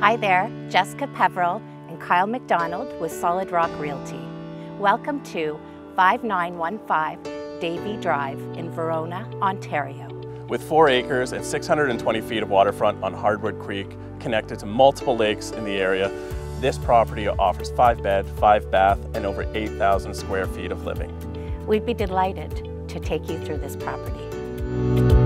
Hi there, Jessica Peveril and Kyle MacDonald with Solid Rock Realty. Welcome to 5915 Davey Drive in Verona, Ontario. With four acres and 620 feet of waterfront on Hardwood Creek, connected to multiple lakes in the area, this property offers five bed, five bath, and over 8,000 square feet of living. We'd be delighted to take you through this property.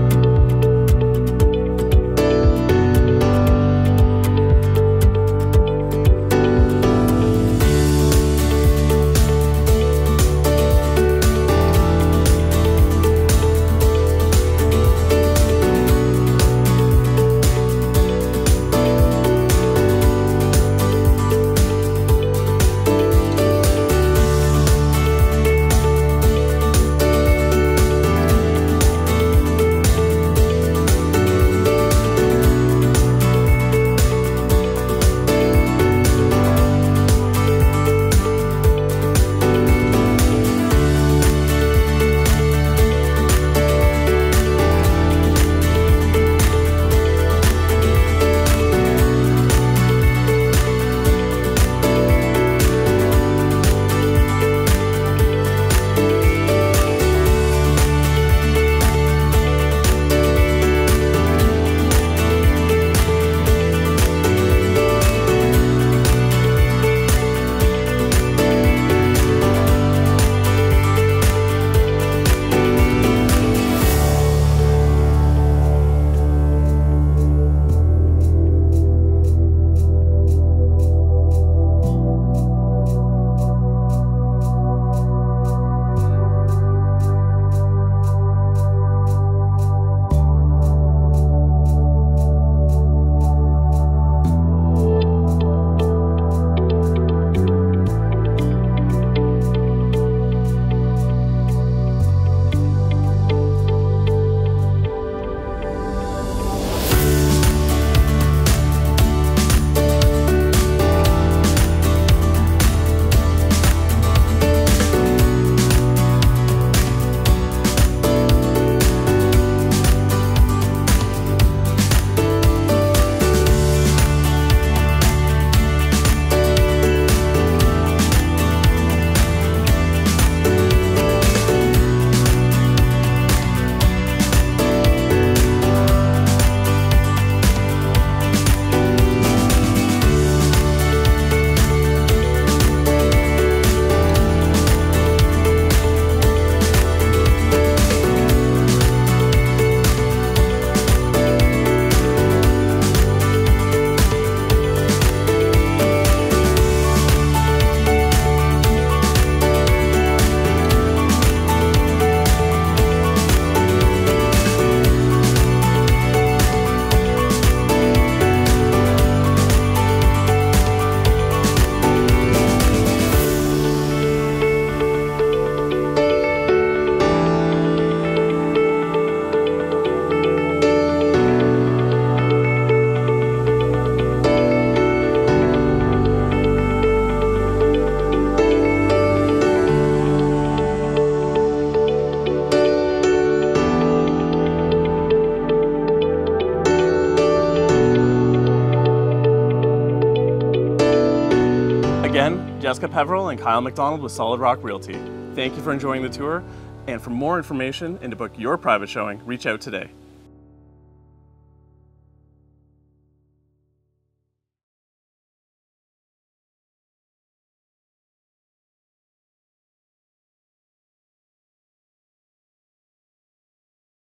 Again, Jessica Peveril and Kyle MacDonald with Solid Rock Realty. Thank you for enjoying the tour, and for more information and to book your private showing, reach out today.